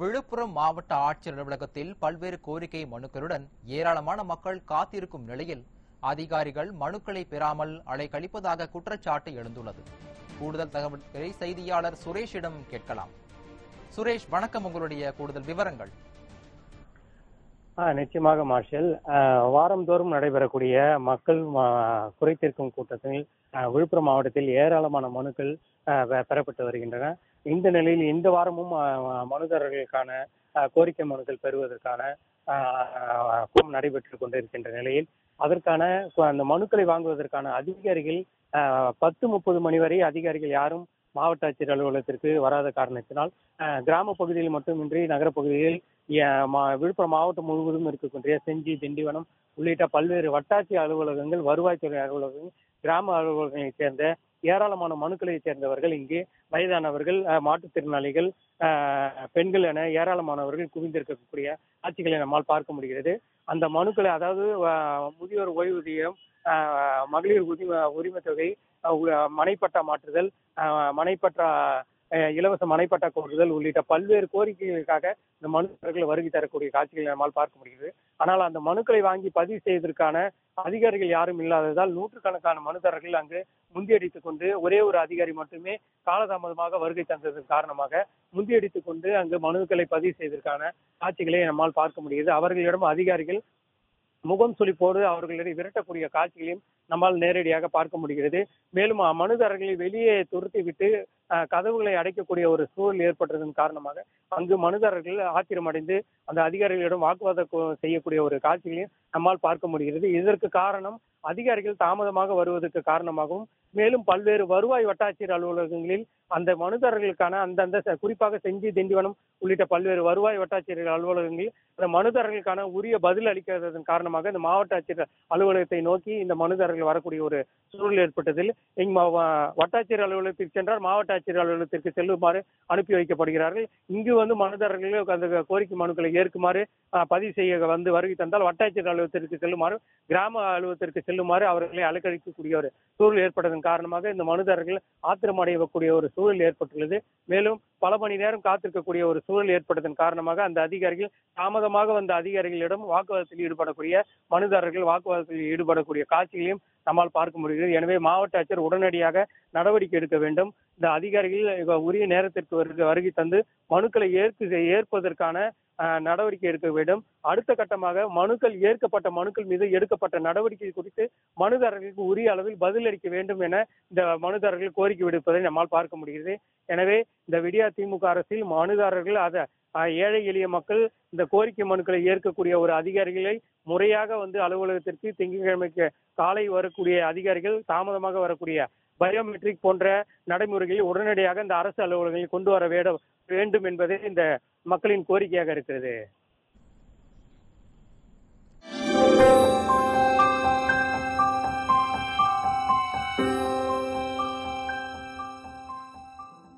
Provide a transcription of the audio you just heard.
விழுப்புரம் மாவட்ட ஆட்சியர் அலுவலகத்தில் பல்வேறு கோரிக்கை மனுக்களுடன் ஏராளமான மக்கள் காத்திருக்கும் நிலையில் அதிகாரிகள் மனுக்களை பெறாமல் அலைக்கழிப்பதாக குற்றச்சாட்டு எழுந்துள்ளது. கூடுதல் தகவல்களை செய்தியாளர் சுரேஷிடம் கேட்கலாம். சுரேஷ் வணக்கம். உங்களுடைய கூடுதல் விவரங்கள். நிச்சயமாக மார்ஷல். வாரந்தோறும் நடைபெறக்கூடிய மக்கள் குறைத்திருக்கும் கூட்டத்தில் விழுப்புரம் மாவட்டத்தில் ஏராளமான மனுக்கள் பெறப்பட்டு வருகின்றன. இந்த நிலையில் இந்த வாரமும் மனுதாரர்களுக்கான கோரிக்கை மனுக்கள் பெறுவதற்கான நடைபெற்று கொண்டிருக்கின்ற நிலையில் அதற்கான அந்த மனுக்களை வாங்குவதற்கான அதிகாரிகள் பத்து முப்பது மணி வரை அதிகாரிகள் யாரும் மாவட்ட ஆட்சியர் அலுவலகத்திற்கு வராத காரணத்தினால் கிராம பகுதியில் மட்டுமின்றி நகரப்பகுதியில் விழுப்புரம் மாவட்டம் முழுவதும் இருக்கக்கூடிய செஞ்சி திண்டிவனம் உள்ளிட்ட பல்வேறு வட்டாட்சி அலுவலகங்கள் வருவாய்த்துறை அலுவலகங்கள் கிராம அலுவலகங்களைச் சேர்ந்த ஏராளமான மனுக்களைச் சேர்ந்தவர்கள் இங்கே வயதானவர்கள் அஹ், மாற்றுத்திறனாளிகள் அஹ், பெண்கள் என ஏராளமானவர்கள் குவிந்திருக்கக்கூடிய காட்சிகளை நம்மால் பார்க்க முடிகிறது. அந்த மனுக்களை அதாவது முதியோர் ஓய்வூதியம் மகளிர் உரிம உரிமை தொகை மனைப்பட்டா மாற்றுதல் அஹ், மனைப்பட்டா இலவச மனைப்பட்டா கோருதல் உள்ளிட்ட பல்வேறு கோரிக்கைகளுக்காக இந்த மனுக்கள் வருகை தரக்கூடிய காட்சிகளை நம்மால் பார்க்க முடிகிறது. ஆனால் அந்த மனுக்களை வாங்கி பதிவு செய்வதற்கான அதிகாரிகள் யாரும் இல்லாததால் நூற்றுக்கணக்கான மனுதாரர்கள் அங்கு முந்தியடித்துக் கொண்டு ஒரே ஒரு அதிகாரி மட்டுமே காலதாமதமாக வருகை தந்ததன் காரணமாக முந்தியடித்துக் கொண்டு அங்கு மனுக்களை பதிவு செய்வதற்கான காட்சிகளை நம்மால் பார்க்க முடிகிறது. அவர்களிடம் அதிகாரிகள் முகம் சுளிப்போடு அவர்களிடம் விரட்டக்கூடிய காட்சிகளையும் நம்மால் நேரடியாக பார்க்க முடிகிறது. மேலும் அ- மனுதாரர்களை வெளியே துருத்திவிட்டு கதவுகளை அடைக்கக்கூடிய ஒரு சூழல் ஏற்பட்டதன் காரணமாக அங்கு மனுதாரர்கள் ஆத்திரமடைந்து அந்த அதிகாரிகளிடம் வாக்குவாதம் செய்யக்கூடிய ஒரு காட்சிகளையும் நம்மால் பார்க்க முடிகிறது. இதற்கு காரணம் அதிகாரிகள் தாமதமாக வருவதற்கு காரணமாகவும் மேலும் பல்வேறு வருவாய் வட்டாட்சியர் அலுவலகங்களில் அந்த மனுதாரர்களுக்கான அந்தந்த குறிப்பாக செஞ்சி திண்டிவனம் உள்ளிட்ட பல்வேறு வருவாய் வட்டாட்சியர் அலுவலகங்களில் அந்த மனுதாரர்களுக்கான உரிய பதில் அளிக்காததன் காரணமாக இந்த மாவட்ட ஆட்சியர் அலுவலகத்தை நோக்கி இந்த மனுதாரர்கள் வரக்கூடிய ஒரு சூழல் ஏற்பட்டதில் வட்டாட்சியர் அலுவலகத்திற்கு சென்றால் மாவட்ட ஆட்சியர் அலுவலகத்திற்கு செல்லுமாறு அனுப்பி வைக்கப்படுகிறார்கள். இங்கு வந்து மனுதாரர்கள் அந்த கோரிக்கை மனுக்களை ஏற்குமாறு பதிவு செய்ய வந்து வருகை தந்தால் வட்டாட்சியர் அலுவலகத்திற்கு செல்லுமாறு கிராம அலுவலகத்திற்கு செல்லுமாறு அவர்களை அலக்கழிக்கக்கூடிய ஒரு சூழல் ஏற்பட்டதன் காரணமாக இந்த மனுதாரர்கள் ஆத்திரம் அடையக்கூடிய ஒரு சூழல் ஏற்பட்டுள்ளது. மேலும் பல மணி நேரம் காத்திருக்கக்கூடிய ஒரு சூழல் ஏற்பட்டதன் காரணமாக அந்த அதிகாரிகள் தாமதமாக வந்த அதிகாரிகளிடம் வாக்குவாதத்தில் ஈடுபடக்கூடிய மனுதாரர்கள் வாக்குவாதத்தில் ஈடுபடக்கூடிய காட்சிகளையும் நம்மால் பார்க்க முடிகிறது. எனவே மாவட்ட ஆட்சியர் உடனடியாக நடவடிக்கை எடுக்க வேண்டும். இந்த அதிகாரிகள் உரிய நேரத்திற்கு வருகை வருகை தந்து மனுக்களை ஏற்கு ஏற்பதற்கான நடவடிக்கை எடுக்க வேண்டும். அடுத்த கட்டமாக மனுக்கள் ஏற்கப்பட்ட மனுக்கள் மீது எடுக்கப்பட்ட நடவடிக்கை குறித்து மனுதாரர்களுக்கு உரிய அளவில் பதிலளிக்க வேண்டும் என இந்த மனுதாரர்கள் கோரிக்கை விடுப்பதை நம்மால் பார்க்க முடிகிறது. எனவே இந்த விடியா திமுக அரசில் மனுதாரர்கள் அதை ஏழை எளிய மக்கள் இந்த கோரிக்கை மனுக்களை ஏற்கக்கூடிய ஒரு அதிகாரிகளை முறையாக வந்து அலுவலகத்திற்கு திங்கட்கிழமைக்கு காலை வரக்கூடிய அதிகாரிகள் தாமதமாக வரக்கூடிய பயோமெட்ரிக் போன்ற நடைமுறைகளை உடனடியாக இந்த அரசு அலுவலகங்களில் கொண்டு வர வேண்டும் என்பதே இந்த மக்களின் கோரிக்கையாக இருக்கிறது.